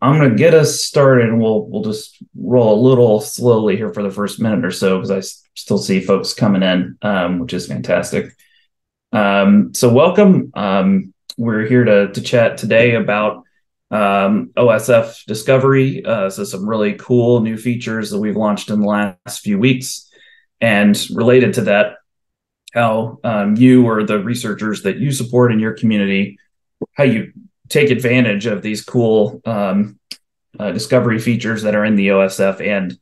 I'm going to get us started and we'll we'll just roll a little slowly here for the first minute or so because I s- still see folks coming in, um, which is fantastic. Um, so welcome. Um, we're here to to chat today about um, OSF Discovery. Uh, so some really cool new features that we've launched in the last few weeks, and related to that, how um, you or the researchers that you support in your community, how you take advantage of these cool um, uh, discovery features that are in the OSF and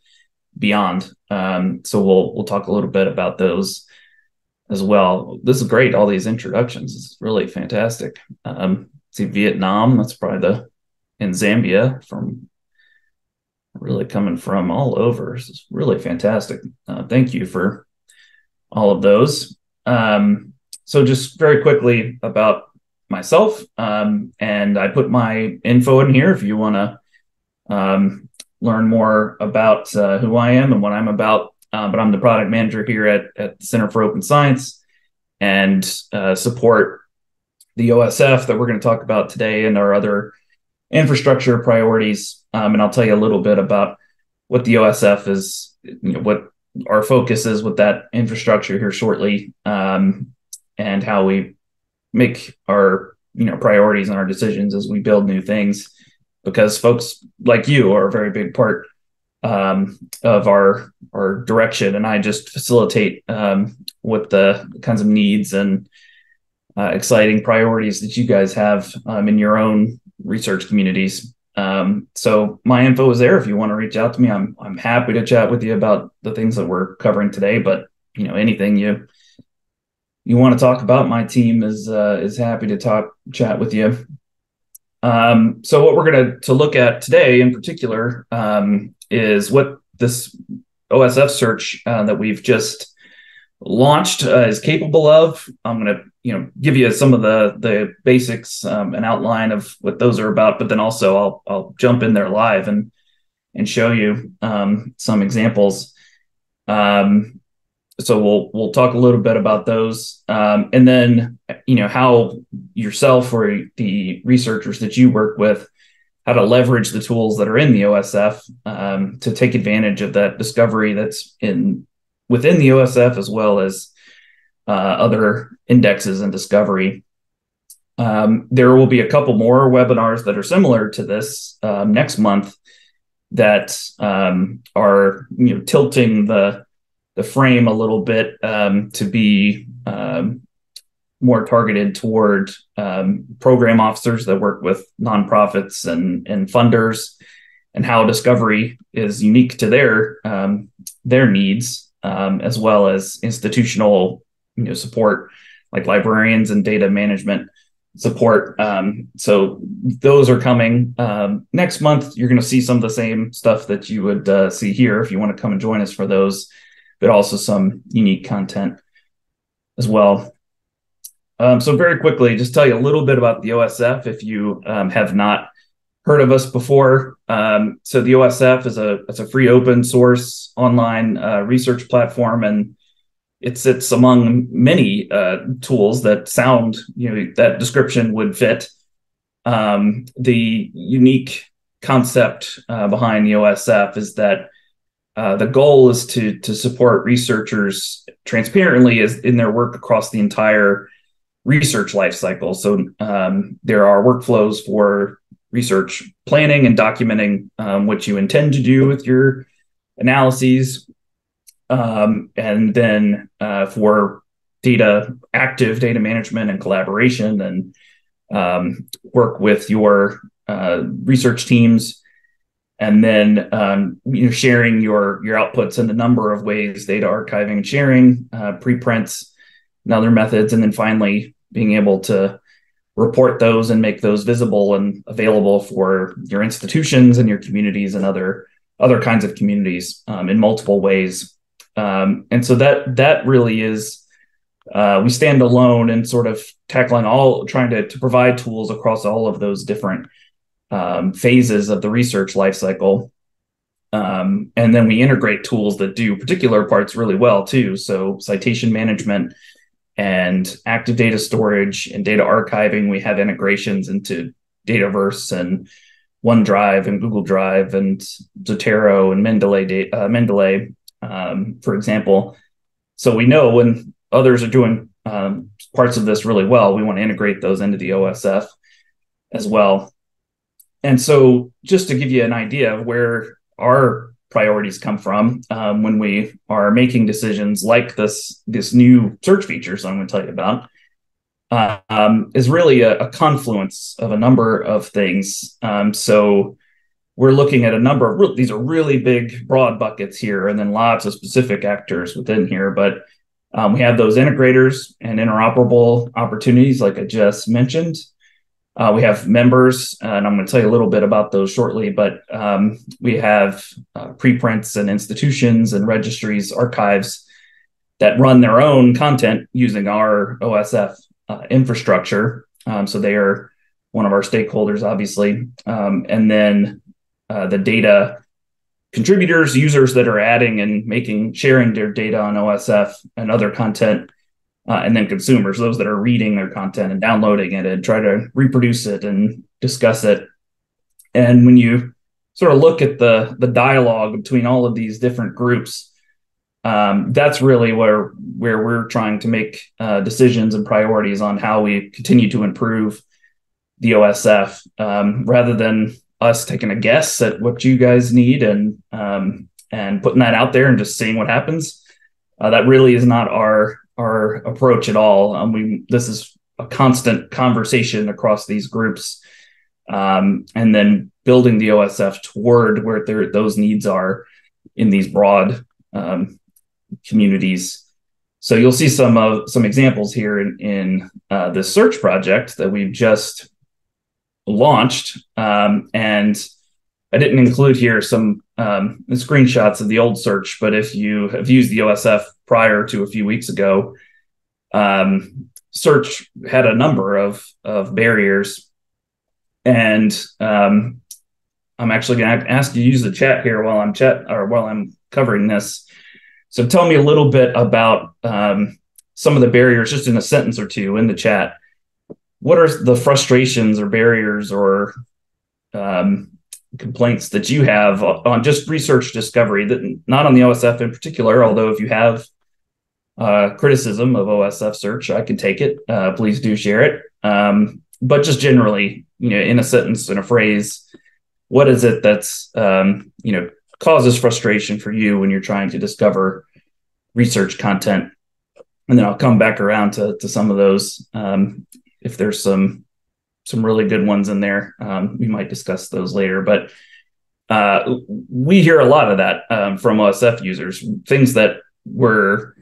beyond. Um, so we'll we'll talk a little bit about those as well. This is great. All these introductions is really fantastic. Um, see Vietnam. That's probably the in Zambia from really coming from all over. This is really fantastic. Uh, thank you for all of those. Um, so just very quickly about myself, um, and I put my info in here if you want to um, learn more about uh, who I am and what I'm about. Uh, but I'm the product manager here at, at the Center for Open Science and uh, support the OSF that we're going to talk about today and our other infrastructure priorities. Um, and I'll tell you a little bit about what the OSF is, you know, what our focus is with that infrastructure here shortly, um, and how we make our you know priorities and our decisions as we build new things. Because folks like you are a very big part um, of our our direction, and I just facilitate um, with the kinds of needs and uh, exciting priorities that you guys have um, in your own research communities. Um, so my info is there if you want to reach out to me. I'm I'm happy to chat with you about the things that we're covering today. But you know anything you you want to talk about, my team is uh, is happy to talk chat with you. Um, so what we're going to to look at today in particular um, is what this OSF search uh, that we've just launched uh, is capable of. I'm going to you know give you some of the the basics um, and outline of what those are about, but then also I'll I'll jump in there live and and show you um, some examples. Um, so we'll we'll talk a little bit about those, um, and then you know how yourself or the researchers that you work with how to leverage the tools that are in the OSF um, to take advantage of that discovery that's in within the OSF as well as uh, other indexes and discovery. Um, there will be a couple more webinars that are similar to this um, next month that um, are you know tilting the the frame a little bit um, to be um, more targeted toward um, program officers that work with nonprofits and and funders and how discovery is unique to their their needs um, as well as institutional you know support like librarians and data management support. Um, so those are coming um, next month. You're going to see some of the same stuff that you would uh, see here if you want to come and join us for those, but also some unique content as well. Um, so very quickly, just tell you a little bit about the OSF if you um, have not heard of us before. Um, so the OSF is a it's a free open source online uh, research platform, and it sits among many uh, tools that sound you know that description would fit. Um, the unique concept uh, behind the OSF is that uh, the goal is to to support researchers transparently as in their work across the entire research life cycle. So um, there are workflows for research planning and documenting um, what you intend to do with your analyses. Um, and then uh, for data, active data management and collaboration, and um, work with your uh, research teams. And then um, you know sharing your your outputs in a number of ways: data archiving and sharing, uh, preprints, and other methods. And then finally, being able to report those and make those visible and available for your institutions and your communities and other other kinds of communities um, in multiple ways. Um, and so that that really is uh, we stand alone in sort of tackling all trying to, to provide tools across all of those different um, phases of the research lifecycle. Um, and then we integrate tools that do particular parts really well too. So citation management, and active data storage and data archiving. We have integrations into Dataverse and OneDrive and Google Drive and Zotero and Mendeley, uh, Mendeley um, for example. So we know when others are doing um, parts of this really well, we want to integrate those into the OSF as well. And so, just to give you an idea of where our priorities come from um, when we are making decisions like this this new search features I'm going to tell you about, um, is really a, a, confluence of a number of things. Um, so we're looking at a number of re- these are really big, broad buckets here, and then lots of specific actors within here. But um, we have those integrators and interoperable opportunities, like I just mentioned. Uh, we have members, and I'm going to tell you a little bit about those shortly. But um, we have uh, preprints and institutions and registries, archives that run their own content using our OSF uh, infrastructure. Um, so they are one of our stakeholders, obviously. Um, and then uh, the data contributors, users that are adding and making, sharing their data on OSF and other content. Uh, and then consumers, those that are reading their content and downloading it and try to reproduce it and discuss it. And when you sort of look at the the dialogue between all of these different groups, um, that's really where where we're trying to make uh, decisions and priorities on how we continue to improve the OSF um, rather than us taking a guess at what you guys need and um, and putting that out there and just seeing what happens. Uh, that really is not our our approach at all. Um, we this is a constant conversation across these groups, um, and then building the OSF toward where those needs are in these broad um, communities. So you'll see some of some examples here in, in uh, the search project that we've just launched. Um, and I didn't include here some um, screenshots of the old search, but if you have used the OSF prior to a few weeks ago, um, search had a number of of barriers, and um, I'm actually going to ask you to use the chat here while I'm chat or while I'm covering this. So tell me a little bit about um, some of the barriers, just in a sentence or two in the chat. What are the frustrations or barriers or um, complaints that you have on just research discovery that not on the OSF in particular, although if you have uh, criticism of OSF search, I can take it. Uh, please do share it. Um, but just generally, you know, in a sentence, in a phrase, what is it that's um, you know causes frustration for you when you're trying to discover research content. And then I'll come back around to, to some of those. Um, if there's some some really good ones in there, um, we might discuss those later. But uh, we hear a lot of that um, from OSF users, things that were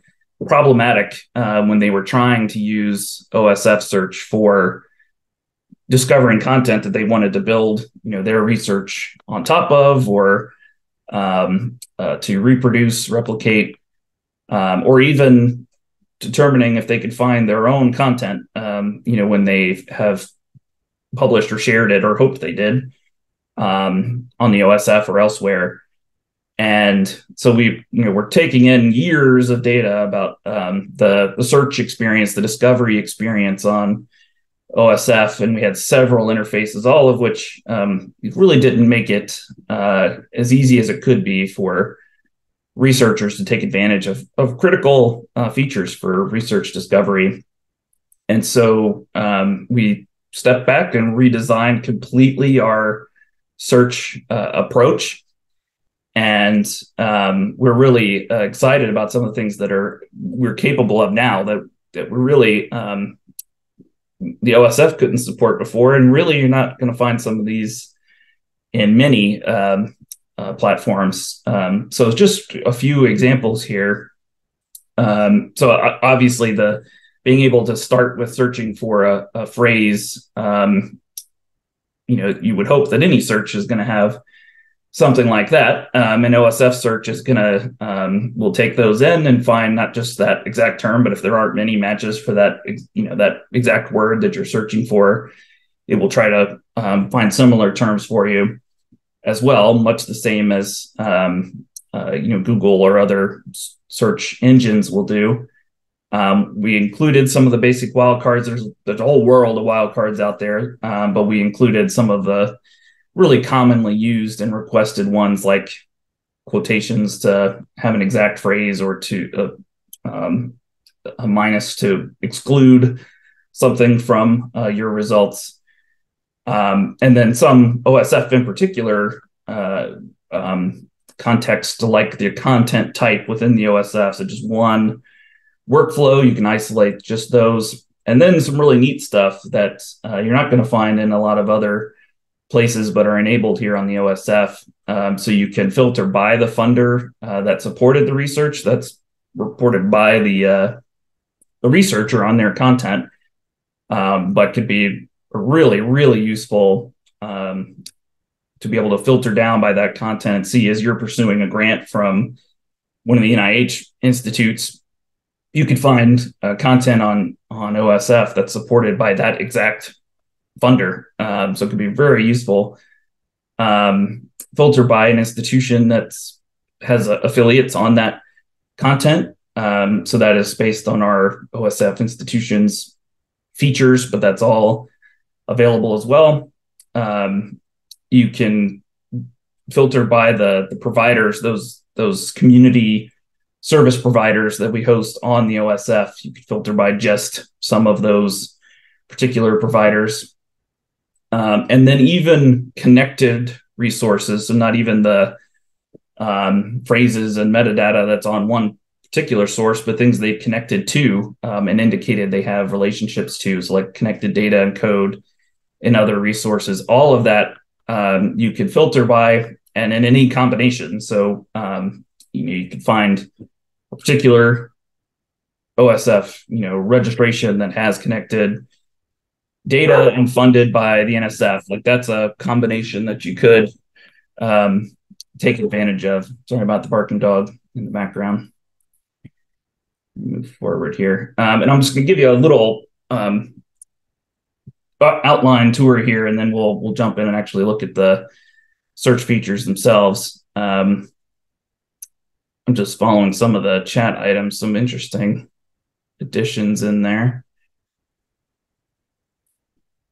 problematic uh, when they were trying to use OSF search for discovering content that they wanted to build, you know, their research on top of, or um, uh, to reproduce, replicate, um, or even determining if they could find their own content, um, you know, when they have published or shared it or hoped they did um, on the OSF or elsewhere. And so we, you know, we're taking in years of data about um, the, the search experience, the discovery experience on OSF, and we had several interfaces, all of which um, really didn't make it uh, as easy as it could be for researchers to take advantage of, of critical uh, features for research discovery. And so um, we stepped back and redesigned completely our search uh, approach. And um, we're really uh, excited about some of the things that are we're capable of now that that we're really um, the OSF couldn't support before. And really, you're not going to find some of these in many um, uh, platforms. Um, so just a few examples here. Um, so obviously, the being able to start with searching for a, a phrase, um, you know, you would hope that any search is going to have something like that. Um, and OSF search is going to um, will take those in and find not just that exact term, but if there aren't many matches for that, you know, that exact word that you're searching for, it will try to um, find similar terms for you as well, much the same as um, uh, you know Google or other search engines will do. Um, we included some of the basic wildcards. There's there's a whole world of wildcards out there, um, but we included some of the really commonly used and requested ones like quotations to have an exact phrase or to uh, um, a minus to exclude something from uh, your results. Um, and then some OSF in particular uh, um, context like the content type within the OSF. So just one workflow, you can isolate just those. And then some really neat stuff that uh, you're not going to find in a lot of other places, but are enabled here on the OSF. Um, so you can filter by the funder uh, that supported the research. That's reported by the uh, the researcher on their content, um, but could be really, really useful um, to be able to filter down by that content and see as you're pursuing a grant from one of the NIH institutes, you could find uh, content on on OSF that's supported by that exact funder. Um, so it could be very useful. Um, filter by an institution that's has uh, affiliates on that content um, so that is based on our OSF institutions features, but that's all available as well. Um, you can filter by the, the providers, those those community service providers that we host on the OSF. You can filter by just some of those particular providers. Um, and then even connected resources, so not even the um, phrases and metadata that's on one particular source, but things they've connected to um, and indicated they have relationships to, so like connected data and code and other resources. All of that um, you can filter by and in any combination. So um, you know you can find a particular OSF you know registration that has connected data and funded by the NSF. Like that's a combination that you could um, take advantage of. Sorry about the barking dog in the background move forward here. Um, and I'm just going to give you a little um, outline tour here, and then we'll we'll jump in and actually look at the search features themselves. Um, I'm just following some of the chat items, some interesting additions in there.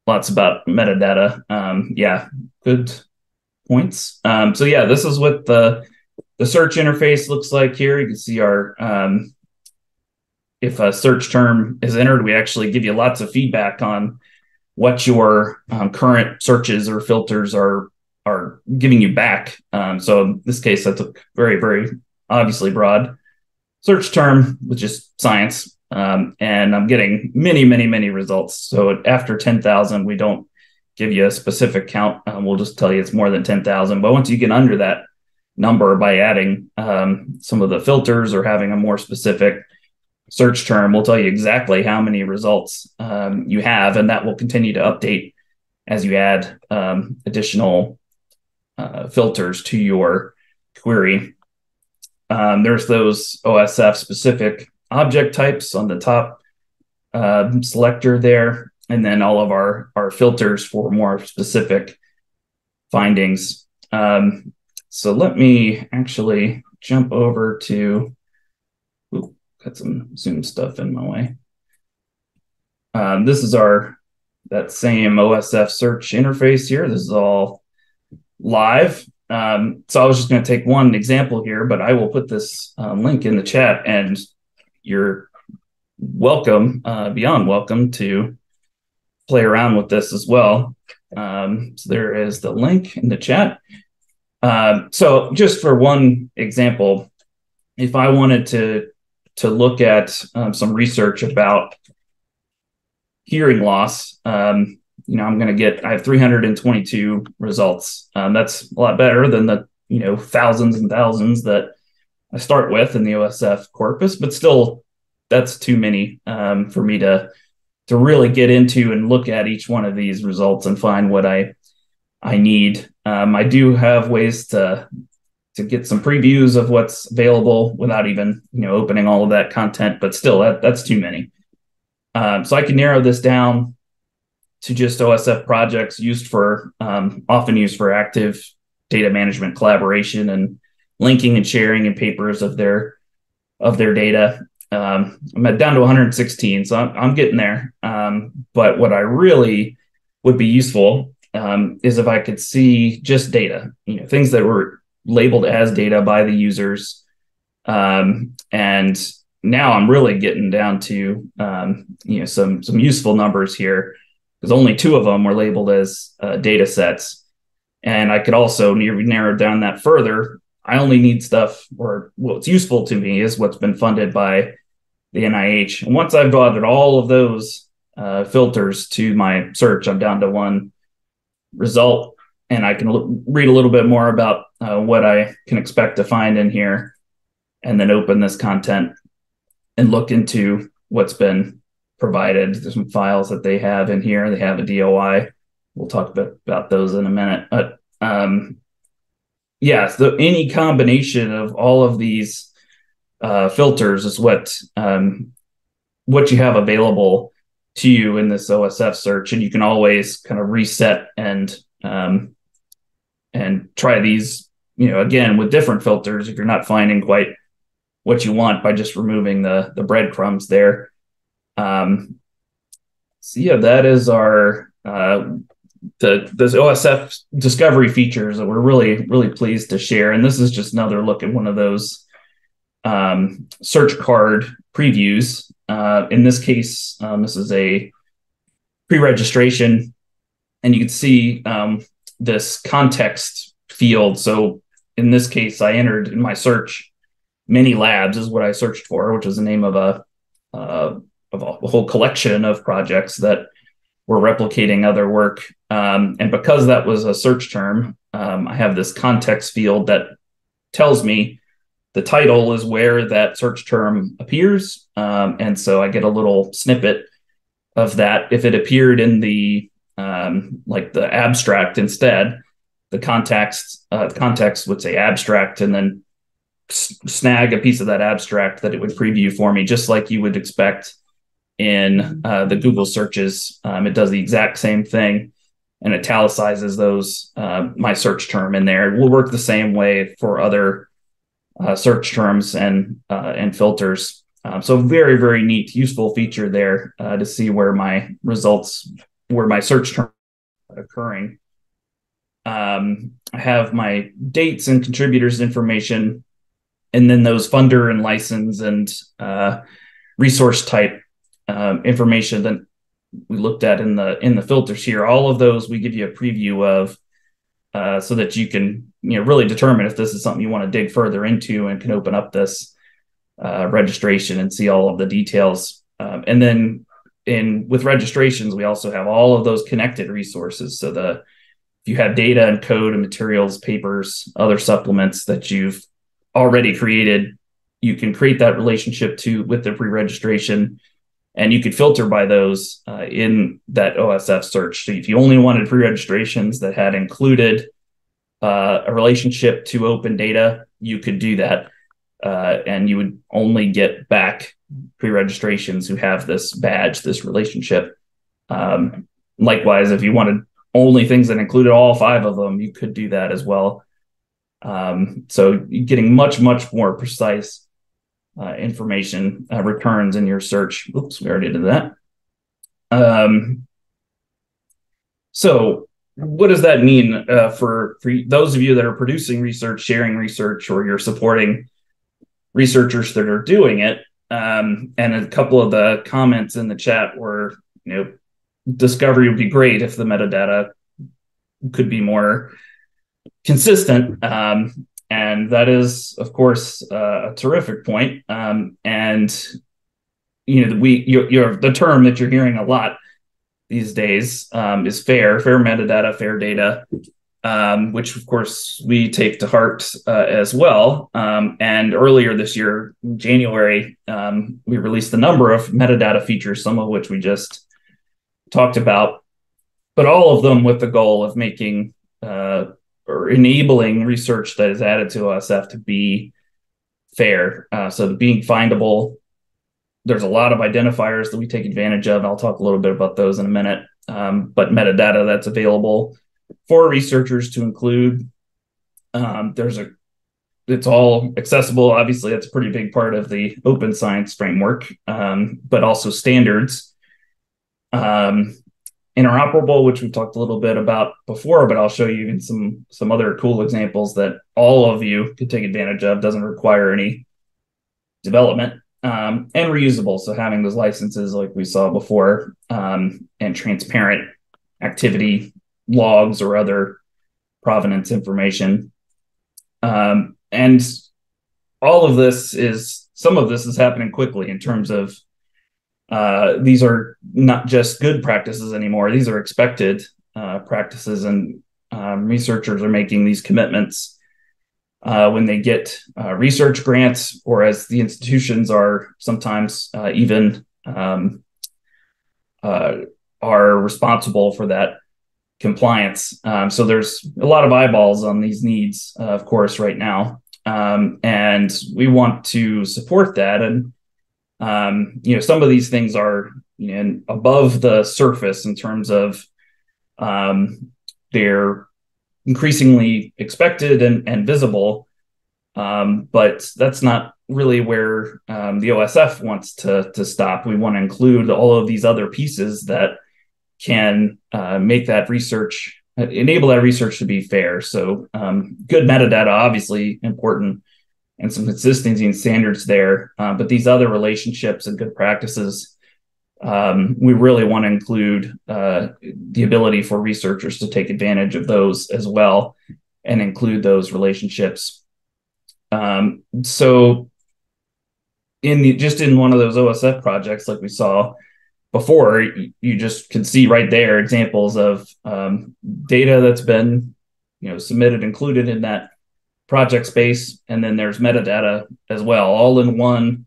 Lots about metadata. Um, yeah, good points. Um, so yeah, this is what the the search interface looks like here. You can see our um, if a search term is entered, we actually give you lots of feedback on what your um, current searches or filters are are giving you back. Um, so in this case, that's a very very obviously broad search term, which is science, um, and I'm getting many many many results. So after ten thousand, we don't give you a specific count. Um, we'll just tell you it's more than ten thousand. But once you get under that number by adding um, some of the filters or having a more specific search term we'll tell you exactly how many results um, you have, and that will continue to update as you add um, additional uh, filters to your query. Um, there's those OSF specific object types on the top uh, selector there, and then all of our, our filters for more specific findings. Um, so let me actually jump over to got some Zoom stuff in my way. Um, this is our that same OSF search interface here. This is all live. Um, so I was just going to take one example here, but I will put this um, link in the chat, and you're welcome, uh, beyond welcome, to play around with this as well. Um, so there is the link in the chat. Uh, so just for one example, if I wanted to to look at um, some research about hearing loss. Um, you know, I'm going to get, I have 322 results. Um, that's a lot better than the, you know, thousands and thousands that I start with in the OSF corpus, but still, that's too many um, for me to to really get into and look at each one of these results and find what I I need. Um, I do have ways to to get some previews of what's available without even you know opening all of that content but still that that's too many um, so i can narrow this down to just osf projects used for um, often used for active data management collaboration and linking and sharing and papers of their of their data. Um, i'm at down to 116 so i'm, I'm getting there. Um, but what i really would be useful um, is if I could see just data, you know, things that were labeled as data by the users. Um, and now I'm really getting down to um, you know some some useful numbers here because only two of them were labeled as uh, data sets, and I could also narrow down that further. I only need stuff, or what's useful to me is what's been funded by the NIH. And once I've added all of those uh, filters to my search, I'm down to one result, and I can l- read a little bit more about uh, what I can expect to find in here, and then open this content and look into what's been provided. There's some files that they have in here. They have a DOI. We'll talk about, about those in a minute. But um, yeah, so any combination of all of these uh, filters is what um, what you have available to you in this OSF search, and you can always kind of reset and um, and try these. You know, again with different filters if you're not finding quite what you want by just removing the the breadcrumbs there. Um, so yeah, that is our uh, the OSF discovery features that we're really really pleased to share. And this is just another look at one of those um, search card previews. Uh, in this case, um, this is a pre-registration, and you can see um, this context field. So in this case, I entered in my search many labs is what I searched for, which is the name of a uh, of a whole collection of projects that were replicating other work. Um, and because that was a search term, um, I have this context field that tells me the title is where that search term appears. Um, and so I get a little snippet of that. If it appeared in the um, like the abstract instead, the context uh, context would say abstract, and then snag a piece of that abstract that it would preview for me, just like you would expect in uh, the Google searches. Um, it does the exact same thing and italicizes those uh, my search term in there. It will work the same way for other uh, search terms and uh, and filters. Um, so very very neat, useful feature there uh, to see where my results, where my search term occurring. Um, I have my dates and contributors information and then those funder and license and uh, resource type um, information that we looked at in the in the filters here. All of those we give you a preview of uh, so that you can you know really determine if this is something you want to dig further into and can open up this uh, registration and see all of the details. Um, and then in with registrations we also have all of those connected resources. So the if you have data and code and materials papers other supplements that you've already created, you can create that relationship to with the pre-registration, and you could filter by those uh, in that OSF search. So if you only wanted pre-registrations that had included uh, a relationship to open data, you could do that, uh, and you would only get back pre-registrations who have this badge, this relationship. Um, likewise, if you wanted only things that included all five of them, you could do that as well. Um, so getting much, much more precise uh, information uh, returns in your search. Oops, we already did that. Um, so what does that mean uh, for, for those of you that are producing research, sharing research, or you're supporting researchers that are doing it? Um, and a couple of the comments in the chat were, you know, discovery would be great if the metadata could be more consistent. Um, and that is, of course, uh, a terrific point. Um, and you know, we you're, the term that you're hearing a lot these days um, is fair, fair metadata, fair data, um, which of course we take to heart uh, as well. Um, and earlier this year, January, um, we released a number of metadata features, some of which we just talked about, but all of them with the goal of making uh, or enabling research that is added to OSF to be fair. Uh, so being findable, there's a lot of identifiers that we take advantage of. I'll talk a little bit about those in a minute. Um, but metadata that's available for researchers to include. Um, there's a it's all accessible. Obviously, that's a pretty big part of the open science framework, um, but also standards. Um, interoperable, which we've talked a little bit about before, but I'll show you even some some other cool examples that all of you could take advantage of. Doesn't require any development um, and reusable. So having those licenses, like we saw before, um, and transparent activity logs or other provenance information, um, and all of this is some of this is happening quickly in terms of uh, these are not just good practices anymore. These are expected uh, practices, and um, researchers are making these commitments uh, when they get uh, research grants, or as the institutions are sometimes uh, even um, uh, are responsible for that compliance. Um, so there's a lot of eyeballs on these needs, of course, right now, um, and we want to support that and um, you know, some of these things are you know, above the surface in terms of um, they're increasingly expected and, and visible. Um, but that's not really where um, the OSF wants to, to stop. We want to include all of these other pieces that can uh, make that research, enable that research to be fair. So, um, good metadata, obviously important and some consistency and standards there. Uh, but these other relationships and good practices, um, we really want to include uh, the ability for researchers to take advantage of those as well and include those relationships. Um, so, in the, just in one of those OSF projects, like we saw before, you just can see right there examples of um, data that's been you know submitted included in that project space, and then there's metadata as well, all in one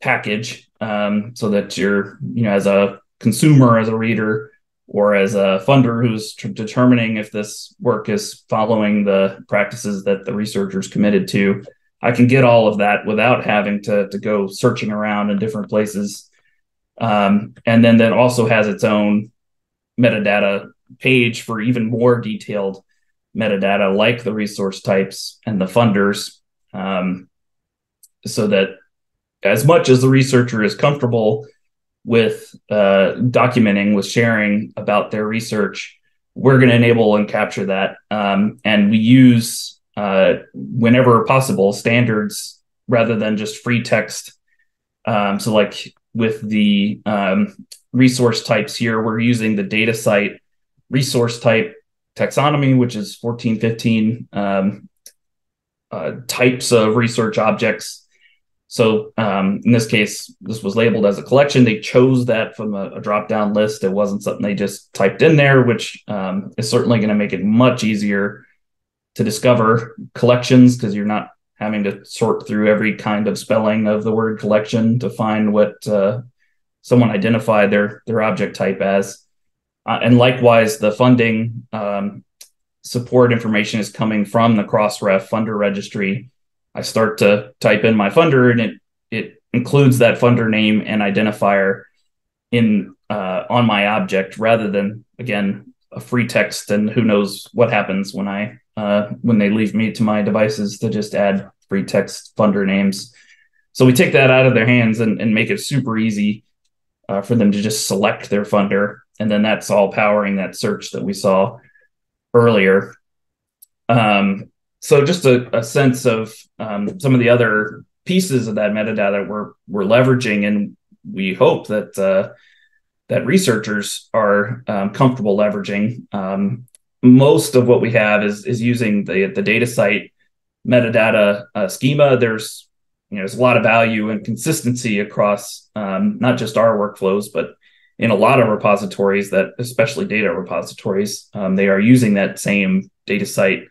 package, um, so that you're, you know, as a consumer, as a reader, or as a funder who's t- determining if this work is following the practices that the researcher's committed to, I can get all of that without having to to go searching around in different places. Um, and then that also has its own metadata page for even more detailed metadata like the resource types and the funders um, so that as much as the researcher is comfortable with uh, documenting with sharing about their research we're going to enable and capture that um, and we use uh, whenever possible standards rather than just free text. Um, so like with the um, resource types here we're using the DataCite resource type taxonomy, which is 14, 15 um, uh, types of research objects. So um, in this case, this was labeled as a collection. They chose that from a, a drop down list. It wasn't something they just typed in there, which um, is certainly going to make it much easier to discover collections because you're not having to sort through every kind of spelling of the word collection to find what uh, someone identified their their object type as. Uh, and likewise, the funding um, support information is coming from the Crossref funder registry. I start to type in my funder, and it it includes that funder name and identifier in uh, on my object, rather than again a free text. And who knows what happens when I uh, when they leave me to my devices to just add free text funder names. So we take that out of their hands and, and make it super easy uh, for them to just select their funder and then that's all powering that search that we saw earlier. Um, so just a, a sense of um, some of the other pieces of that metadata we're we're leveraging, and we hope that uh, that researchers are um, comfortable leveraging. Um, most of what we have is is using the the DataCite metadata uh, schema. There's you know there's a lot of value and consistency across um, not just our workflows, but in a lot of repositories that especially data repositories um, they are using that same DataCite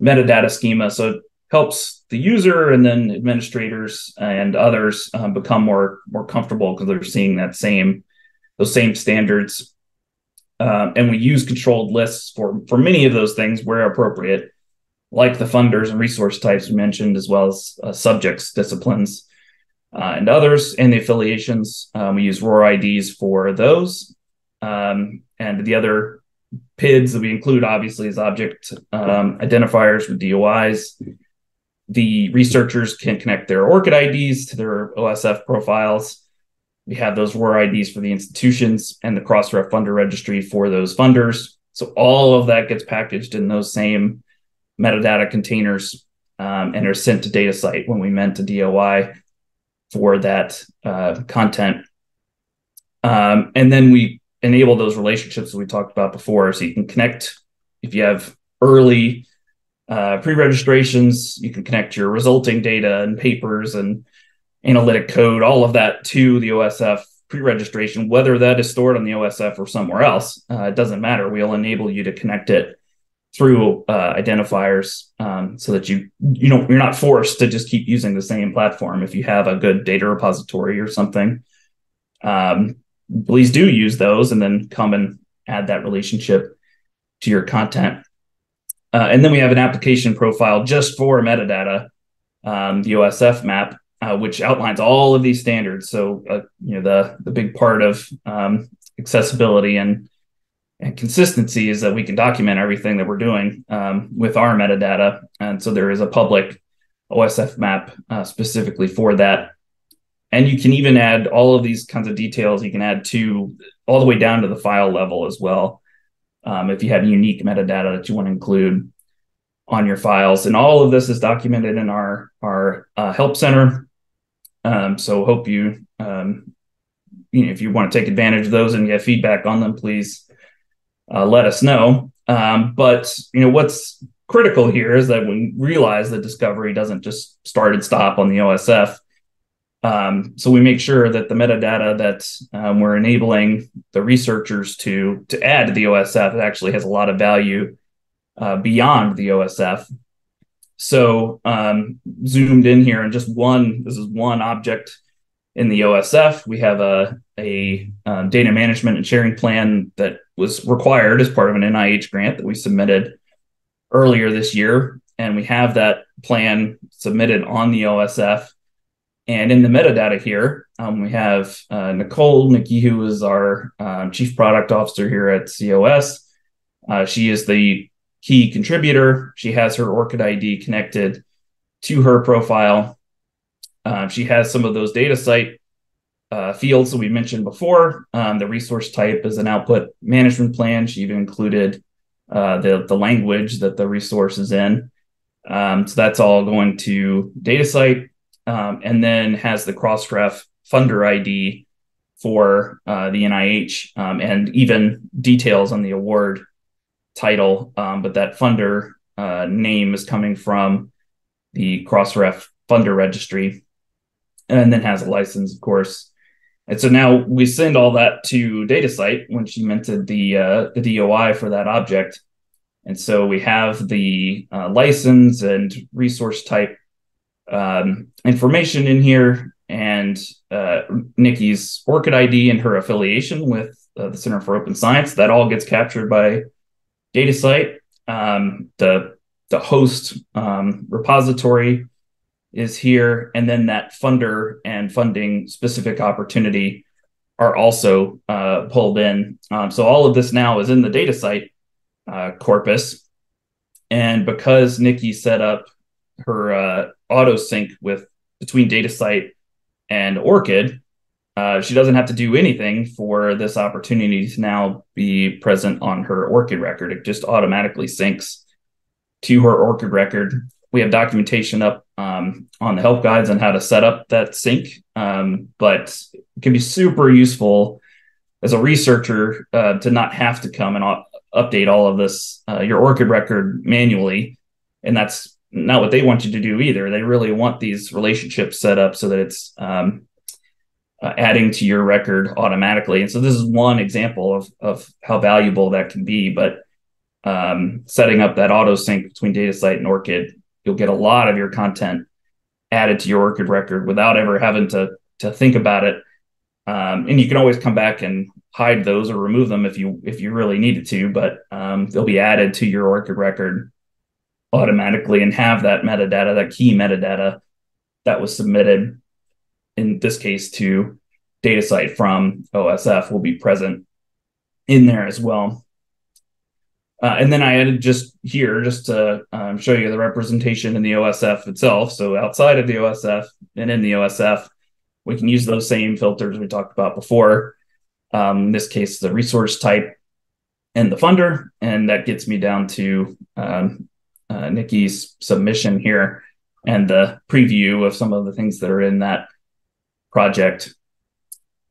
metadata schema. So it helps the user and then administrators and others um, become more more comfortable because they're seeing that same those same standards. Um, and we use controlled lists for for many of those things where appropriate like the funders and resource types we mentioned as well as uh, subjects disciplines uh, and others, and the affiliations. Um, we use ROR IDs for those. Um, and the other PIDs that we include, obviously, is object um, identifiers with DOIs. The researchers can connect their ORCID IDs to their OSF profiles. We have those ROR IDs for the institutions and the Crossref funder registry for those funders. So all of that gets packaged in those same metadata containers um, and are sent to DataCite when we mint a DOI for that uh, content. Um, and then we enable those relationships that we talked about before. So you can connect if you have early uh, pre-registrations, you can connect your resulting data and papers and analytic code, all of that to the OSF pre-registration, whether that is stored on the OSF or somewhere else. Uh, it doesn't matter. We'll enable you to connect it through uh, identifiers um, so that you you know you're not forced to just keep using the same platform. If you have a good data repository or something um, please do use those and then come and add that relationship to your content. Uh, and then we have an application profile just for metadata um, the osf map uh, which outlines all of these standards. So uh, you know the the big part of um, accessibility and and consistency is that we can document everything that we're doing um, with our metadata. And so there is a public OSF map uh, specifically for that. And you can even add all of these kinds of details. You can add to all the way down to the file level as well. Um, if you have unique metadata that you want to include on your files, and all of this is documented in our our uh, help center. Um, so hope you, um, you know, if you want to take advantage of those and get feedback on them, please uh, let us know. Um, but you know what's critical here is that we realize that discovery doesn't just start and stop on the OSF. Um, so we make sure that the metadata that um, we're enabling the researchers to to add to the OSF actually has a lot of value uh, beyond the OSF. So um, zoomed in here and just one this is one object in the OSF. We have a a um, data management and sharing plan that was required as part of an NIH grant that we submitted earlier this year. And we have that plan submitted on the OSF. And in the metadata here, um, we have uh, Nicole Nikki, who is our um, chief product officer here at COS. Uh, she is the key contributor. She has her ORCID ID connected to her profile. Uh, she has some of those DataCite uh, fields that we mentioned before. Um, the resource type is an output management plan. She even included uh, the, the language that the resource is in. Um, so that's all going to DataCite um, and then has the Crossref funder ID for uh, the NIH um, and even details on the award title. Um, but that funder uh, name is coming from the Crossref funder registry and then has a license, of course. And so now we send all that to DataCite when she minted the uh, the DOI for that object. And so we have the uh, license and resource type um, information in here, and uh, Nikki's ORCID ID and her affiliation with uh, the Center for Open Science. That all gets captured by DataCite. Um, the the host um, repository is here, and then that funder and funding specific opportunity are also uh, pulled in. Um, so all of this now is in the DataCite uh, corpus, and because Nikki set up her uh, auto sync with between DataCite and ORCID, uh, she doesn't have to do anything for this opportunity to now be present on her ORCID record. It just automatically syncs to her ORCID record we have documentation up um, on the help guides on how to set up that sync, um, but it can be super useful as a researcher uh, to not have to come and update all of this uh, your ORCID record manually, and that's not what they want you to do either. They really want these relationships set up so that it's um, uh, adding to your record automatically. And so this is one example of of how valuable that can be, but um, setting up that auto sync between DataCite and ORCID you'll get a lot of your content added to your ORCID record without ever having to to think about it. Um, and you can always come back and hide those or remove them if you if you really needed to, but um, they'll be added to your ORCID record automatically and have that metadata, that key metadata that was submitted in this case to DataCite from OSF will be present in there as well. Uh, and then I added just here, just to um, show you the representation in the OSF itself. So outside of the OSF and in the OSF, we can use those same filters we talked about before. Um, in this case, the resource type and the funder, and that gets me down to um, uh, Nikki's submission here and the preview of some of the things that are in that project.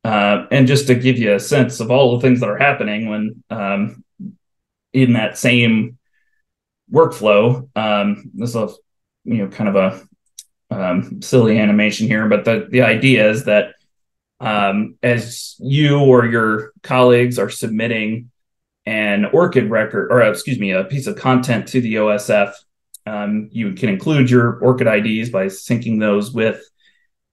Uh, and just to give you a sense of all the things that are happening when um, in that same workflow, um, this is you know kind of a um, silly animation here, but the the idea is that um, as you or your colleagues are submitting an ORCID record, or excuse me, a piece of content to the OSF, um, you can include your ORCID IDs by syncing those with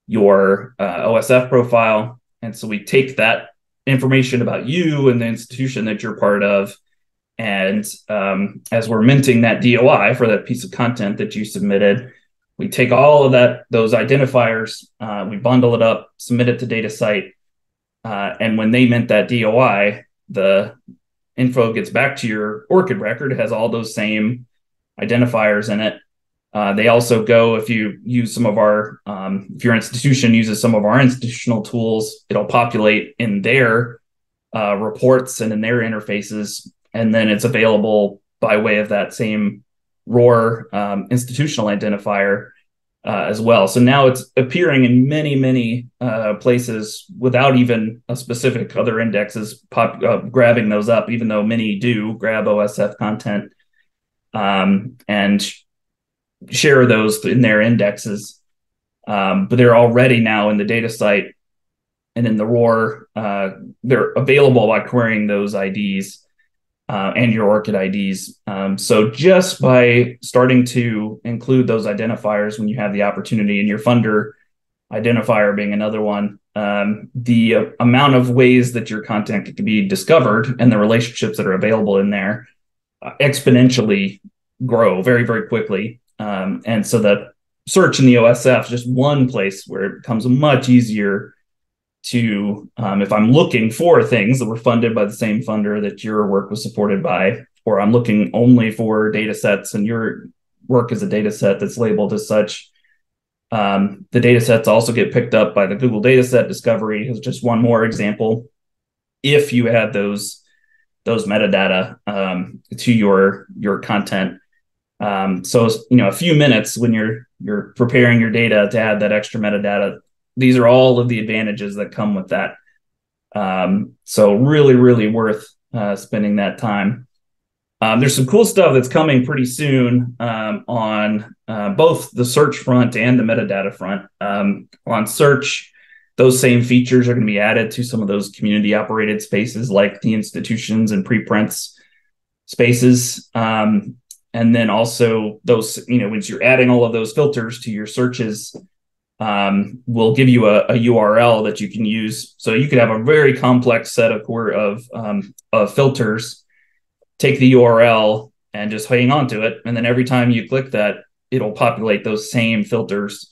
your uh, OSF profile. And so we take that information about you and the institution that you're part of. And um, as we're minting that DOI for that piece of content that you submitted, we take all of that, those identifiers, uh, we bundle it up, submit it to DataCite. Uh, and when they mint that DOI, the info gets back to your ORCID record. It has all those same identifiers in it. Uh, they also go if you use some of our um, if your institution uses some of our institutional tools, it'll populate in their uh, reports and in their interfaces, and then it's available by way of that same ROR um, institutional identifier uh, as well. So now it's appearing in many, many uh, places without even a specific other indexes pop, uh, grabbing those up, even though many do grab OSF content um, and share those in their indexes. Um, but they're already now in the DataCite and in the ROR Uh, they're available by querying those IDs uh, and your ORCID IDs. Um, so just by starting to include those identifiers when you have the opportunity and your funder identifier being another one, um, the uh, amount of ways that your content can be discovered and the relationships that are available in there uh, exponentially grow very, very quickly. Um, and so the search in the OSF is just one place where it becomes much easier to, um, if I'm looking for things that were funded by the same funder that your work was supported by, or I'm looking only for data sets and your work is a data set that's labeled as such. Um, the data sets also get picked up by the Google Dataset Discovery is just one more example. If you had those those metadata um, to your your content, um, so you know, a few minutes when you're you're preparing your data to add that extra metadata. These are all of the advantages that come with that. Um, so really, really worth uh, spending that time. Um, there's some cool stuff that's coming pretty soon um, on uh, both the search front and the metadata front. Um, on search, those same features are going to be added to some of those community operated spaces like the institutions and preprints spaces. Um, and then also those you know once you're adding all of those filters to your searches um, will give you a, a, url that you can use. So you could have a very complex set of of, um, of filters take the url and just hang on to it. And then every time you click that it'll populate those same filters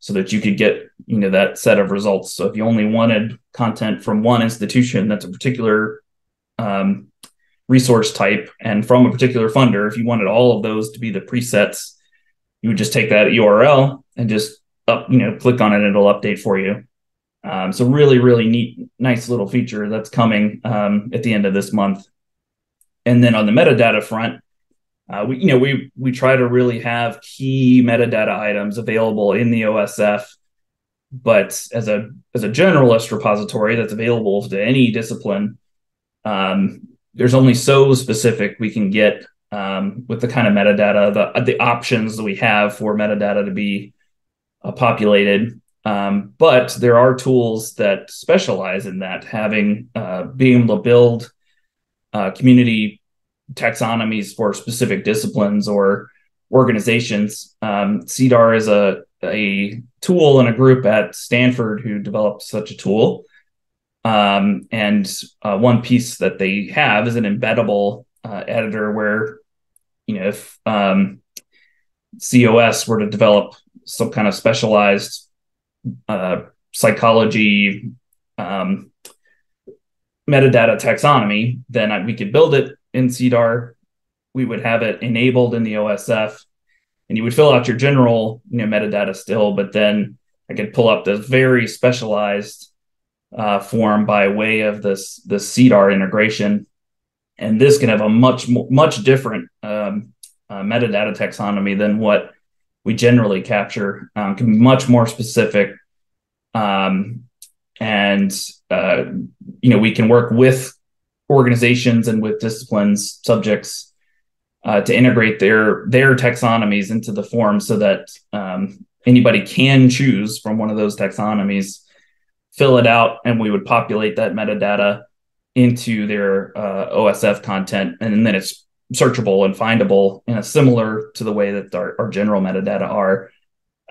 so that you could get you know that set of results. So if you only wanted content from one institution that's a particular um, resource type and from a particular funder, if you wanted all of those to be the presets, you would just take that URL and just up, you know, click on it it'll update for you. Um, so really, really neat, nice little feature that's coming um, at the end of this month. And then on the metadata front, uh, we, you know, we we try to really have key metadata items available in the OSF, but as a as a generalist repository that's available to any discipline, um, there's only so specific we can get um, with the kind of metadata, the the options that we have for metadata to be populated. Um, but there are tools that specialize in that, having uh, being able to build uh, community taxonomies for specific disciplines or organizations. Um, CEDAR is a a tool and a group at Stanford who developed such a tool. Um, and uh, one piece that they have is an embeddable uh, editor where, you know, if um, COS were to develop some kind of specialized uh, psychology um, metadata taxonomy, then we could build it in CEDAR. We would have it enabled in the OSF, and you would fill out your general, you know, metadata still, but then I could pull up this very specialized uh, form by way of this this CEDAR integration, and this can have a much much different um, uh, metadata taxonomy than what we generally capture. Um, can be much more specific, um, and uh, you know we can work with organizations and with disciplines subjects uh, to integrate their their taxonomies into the form so that um, anybody can choose from one of those taxonomies fill it out and we would populate that metadata into their uh, osf content and then it's searchable and findable in a similar to the way that our, our general metadata are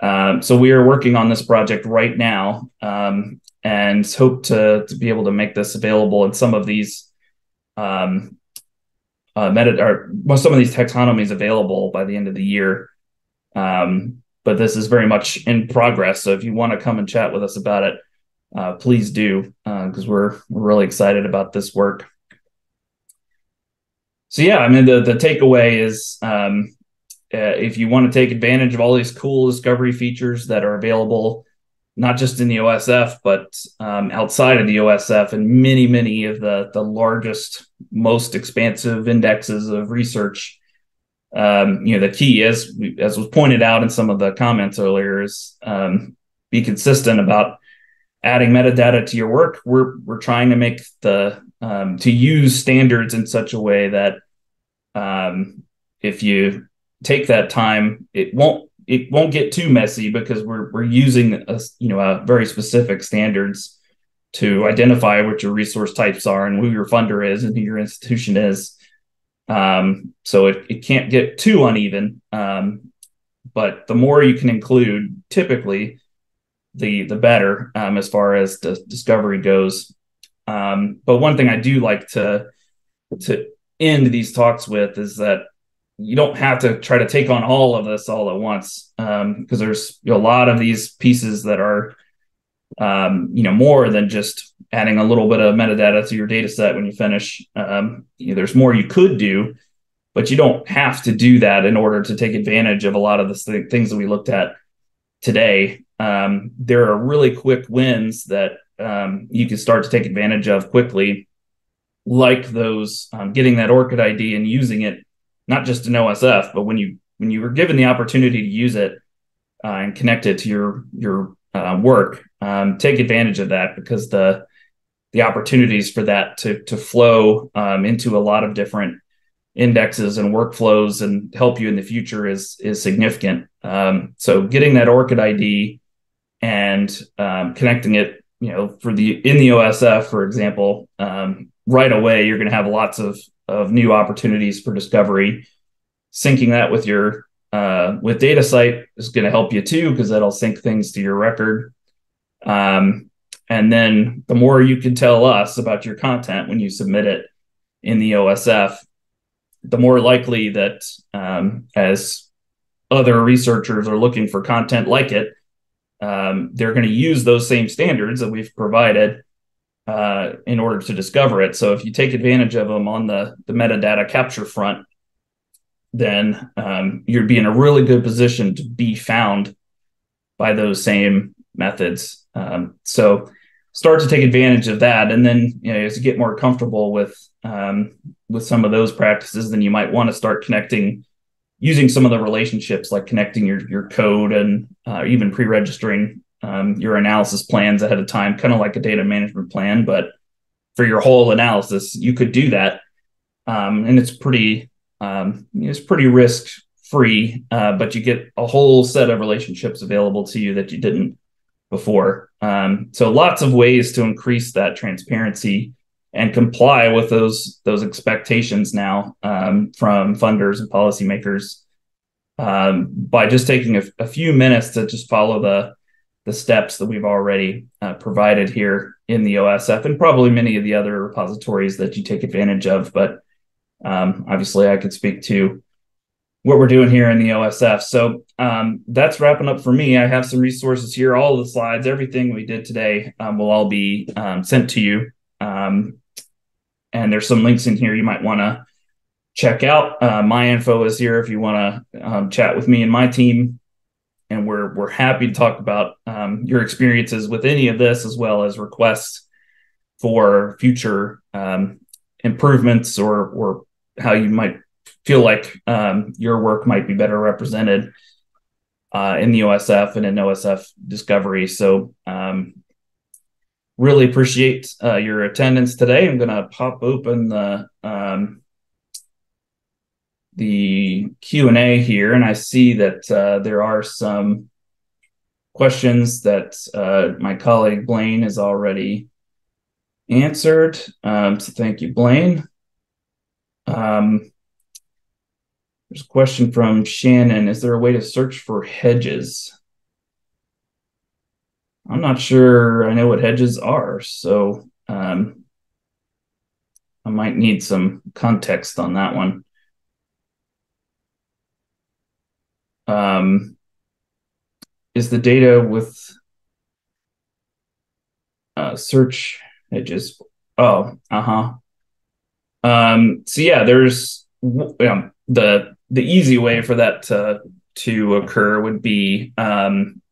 um, so we are working on this project right now um, and hope to, to be able to make this available in some of these um, uh, meta or some of these taxonomies available by the end of the year. Um, but this is very much in progress. So if you want to come and chat with us about it, uh, please do because uh, we're we're really excited about this work. So yeah, I mean the the takeaway is um, uh, if you want to take advantage of all these cool discovery features that are available not just in the OSF, but um, outside of the OSF and many, many of the, the largest, most expansive indexes of research. Um, you know, the key is, as was pointed out in some of the comments earlier, is um, be consistent about adding metadata to your work. We're we're trying to make the um, to use standards in such a way that um, if you take that time, it won't it won't get too messy because we're we're using a, you know a very specific standards to identify what your resource types are and who your funder is and who your institution is. Um, so it, it can't get too uneven. Um, but the more you can include, typically, the the better um, as far as the discovery goes. Um, but one thing I do like to to end these talks with is that you don't have to try to take on all of this all at once because um, there's a lot of these pieces that are um, you know more than just adding a little bit of metadata to your data set when you finish. Um, you know, there's more you could do but you don't have to do that in order to take advantage of a lot of the th- things that we looked at today. Um, there are really quick wins that um, you can start to take advantage of quickly like those um, getting that ORCID id and using it not just in OSF, but when you when you were given the opportunity to use it uh, and connect it to your your uh, work, um, take advantage of that because the the opportunities for that to to flow um, into a lot of different indexes and workflows and help you in the future is is significant. Um, so getting that ORCID ID and um, connecting it, you know, for the in the OSF, for example, um, right away you're going to have lots of of new opportunities for discovery. Syncing that with your uh, with DataCite is going to help you too because that'll sync things to your record. Um, and then the more you can tell us about your content when you submit it in the OSF, the more likely that um, as other researchers are looking for content like it, um, they're going to use those same standards that we've provided uh, in order to discover it. So if you take advantage of them on the, the metadata capture front, then um, you'd be in a really good position to be found by those same methods. Um, so start to take advantage of that, and then you know, as you get more comfortable with um, with some of those practices, then you might want to start connecting using some of the relationships, like connecting your your code and uh, even pre-registering um, your analysis plans ahead of time, kind of like a data management plan, but for your whole analysis, you could do that, um, and it's pretty um, it's pretty risk free, uh, but you get a whole set of relationships available to you that you didn't before. Um, so lots of ways to increase that transparency and comply with those those expectations now um, from funders and policymakers um, by just taking a, a, few minutes to just follow the the steps that we've already uh, provided here in the OSF and probably many of the other repositories that you take advantage of. But um, obviously, I could speak to what we're doing here in the OSF. So um, that's wrapping up for me. I have some resources here. All the slides, everything we did today um, will all be um, sent to you. Um, and there's some links in here you might want to check out. Uh, my info is here if you want to um, chat with me and my team and we're we're happy to talk about um, your experiences with any of this, as well as requests for future um, improvements or or how you might feel like um, your work might be better represented uh, in the OSF and in OSF discovery. So, um, really appreciate uh, your attendance today. I'm going to pop open the um, the Q and A here, and I see that uh, there are some questions that uh, my colleague Blaine has already answered. Um, so, thank you, Blaine. Um, there's a question from Shannon. Is there a way to search for hedges? I'm not sure I know what hedges are, so um, I might need some context on that one. Um, is the data with uh, search hedges? Oh, uh huh. Um, so yeah, there's um, the the easy way for that to, to occur would be um,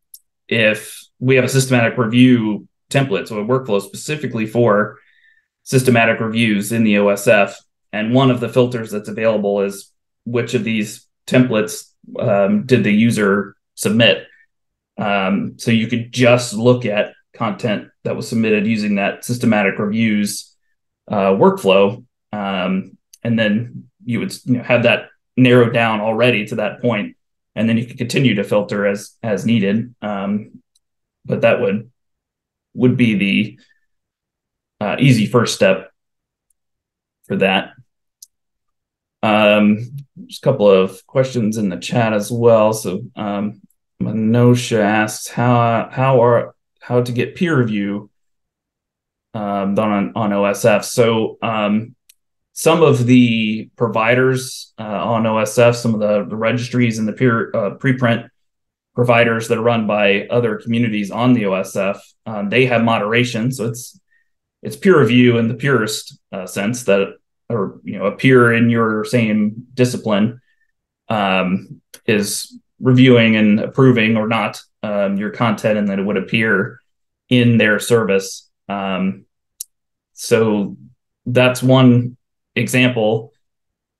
if we have a systematic review template, so a workflow specifically for systematic reviews in the OSF. And one of the filters that's available is which of these templates um, did the user submit. Um, so you could just look at content that was submitted using that systematic reviews uh, workflow, um, and then you would you know, have that narrowed down already to that point, and then you can continue to filter as as needed. Um, but that would would be the uh, easy first step for that. Um, there's a couple of questions in the chat as well. So um, Manosha asks how how are how to get peer review um, done on, on OSF. So um, some of the providers uh, on OSF, some of the, the registries and the peer uh, preprint providers that are run by other communities on the OSF, um, they have moderation. So it's it's peer review in the purest uh, sense that, or you know, a peer in your same discipline um, is reviewing and approving or not um, your content, and that it would appear in their service. Um, so that's one example,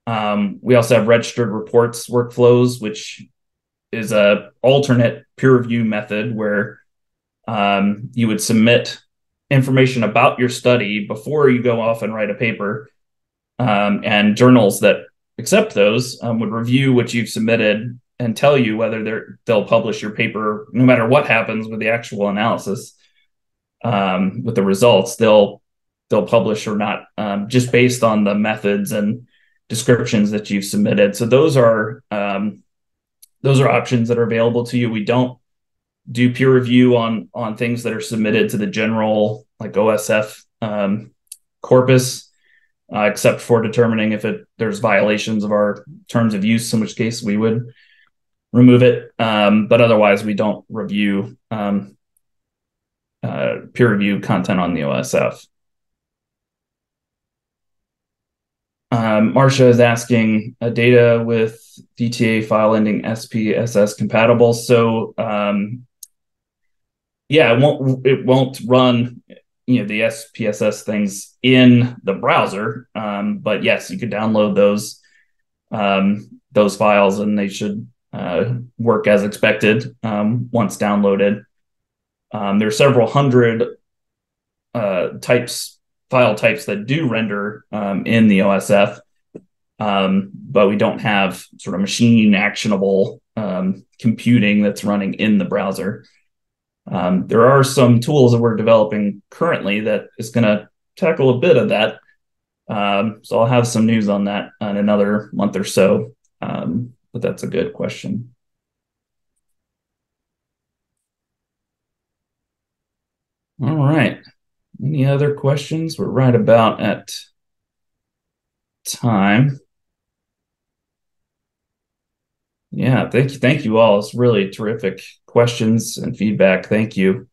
um, we also have registered reports workflows, which is a alternate peer review method where um, you would submit information about your study before you go off and write a paper, um, and journals that accept those um, would review what you've submitted and tell you whether they're they'll publish your paper no matter what happens with the actual analysis um, with the results. They'll they'll publish or not, um, just based on the methods and descriptions that you've submitted. So those are um, those are options that are available to you. We don't do peer review on on things that are submitted to the general like OSF um, corpus, uh, except for determining if it there's violations of our terms of use, in which case we would remove it. Um, but otherwise, we don't review um, uh, peer review content on the OSF. Um, Marcia is asking a data with DTA file ending SPSS compatible. So um, yeah, it won't it won't run you know the SPSS things in the browser. Um, but yes, you could download those um, those files and they should uh, work as expected um, once downloaded. Um, there are several hundred uh, types file types that do render um, in the OSF, um, but we don't have sort of machine actionable um, computing that's running in the browser. Um, there are some tools that we're developing currently that is going to tackle a bit of that. Um, so I'll have some news on that in another month or so. Um, but that's a good question. All right. Any other questions? We're right about at time. Yeah, thank you. Thank you all. It's really terrific questions and feedback. Thank you.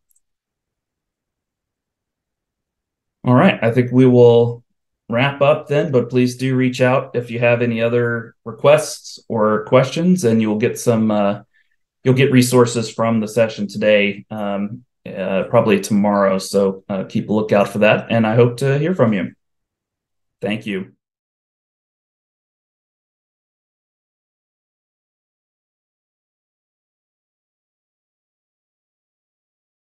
All right. I think we will wrap up then, but please do reach out if you have any other requests or questions, and you'll get some uh, you'll get resources from the session today, um, uh, probably tomorrow. So uh, keep a lookout for that. And I hope to hear from you. Thank you.